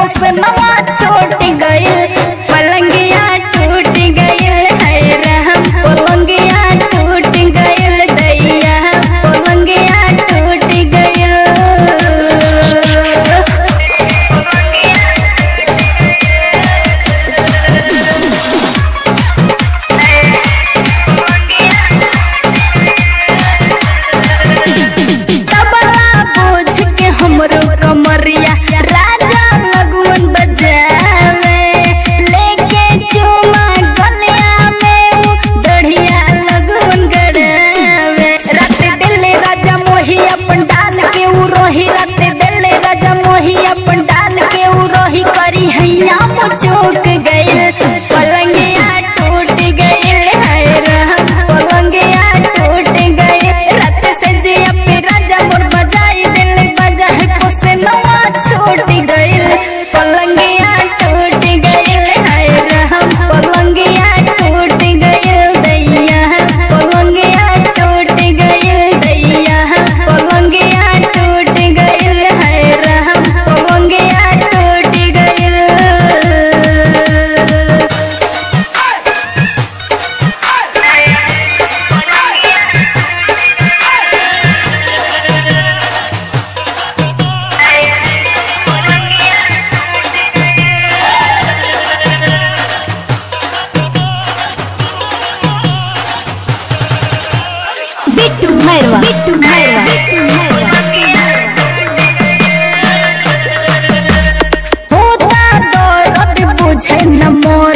हुसनवा छोट गई चौक गए मैरवा। बिट्टू मैरवा। बिट्टू मैरवा होता दौलत बुझे न मोर।